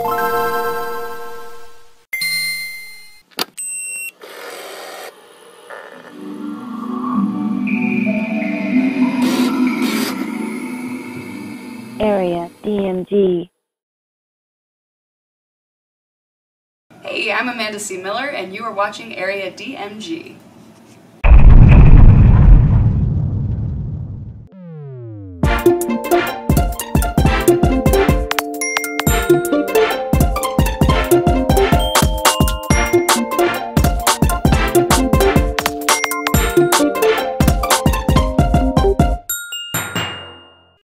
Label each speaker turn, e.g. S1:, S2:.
S1: Area DMG.
S2: Hey, I'm Amanda C. Miller, and you are watching Area DMG.